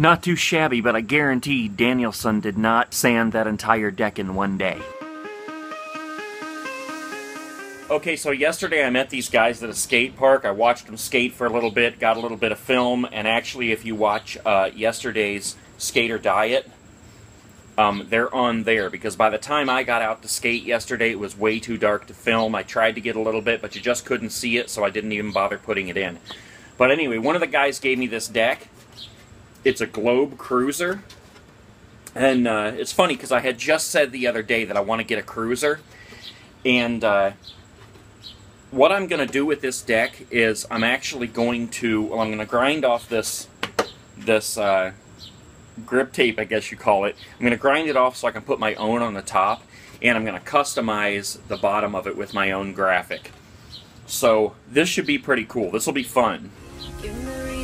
Not too shabby, but I guarantee Daniel-san did not sand that entire deck in one day. Okay, so yesterday I met these guys at a skate park. I watched them skate for a little bit, got a little bit of film, and actually if you watch uh, yesterday's Skater Diet, um, they're on there because by the time I got out to skate yesterday, it was way too dark to film. I tried to get a little bit, but you just couldn't see it, so I didn't even bother putting it in. But anyway, one of the guys gave me this deck. It's a Globe Cruiser. And uh, it's funny because I had just said the other day that I want to get a cruiser. And uh, what I'm going to do with this deck is I'm actually going to, well, I'm going to grind off this, this uh, grip tape, I guess you call it. I'm going to grind it off so I can put my own on the top, and I'm going to customize the bottom of it with my own graphic. So this should be pretty cool. This will be fun.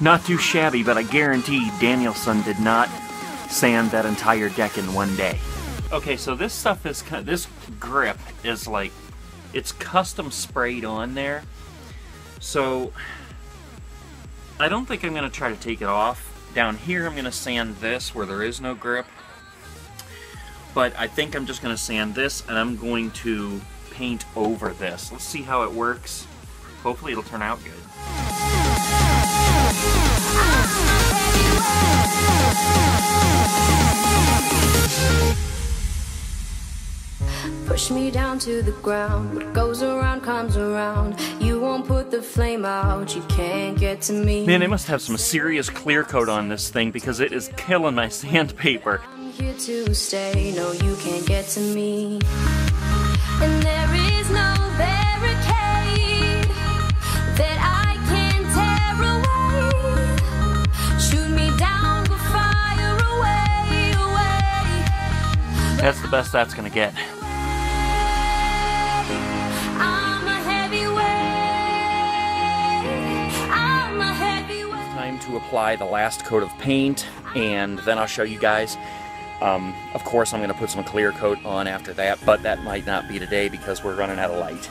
Not too shabby, but I guarantee Daniel-san did not sand that entire deck in one day. Okay, so this stuff is, kind of, this grip is like, it's custom sprayed on there. So, I don't think I'm going to try to take it off. Down here I'm going to sand this where there is no grip. But I think I'm just going to sand this and I'm going to paint over this. Let's see how it works. Hopefully it'll turn out good. Push me down to the ground. What goes around comes around. You won't put the flame out. You can't get to me. Man, they must have some serious clear coat on this thing because it is killing my sandpaper. I'm here to stay. No, you can't get to me. And there is no That's the best that's gonna get. Time to apply the last coat of paint and then I'll show you guys. Um, of course I'm going to put some clear coat on after that, but that might not be today because we're running out of light.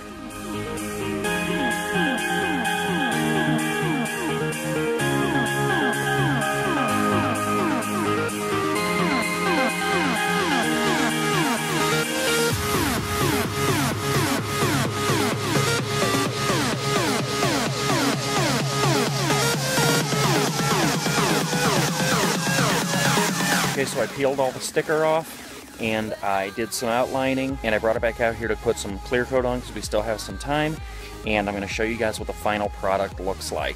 Okay, so I peeled all the sticker off and I did some outlining and I brought it back out here to put some clear coat on because we still have some time and I'm going to show you guys what the final product looks like.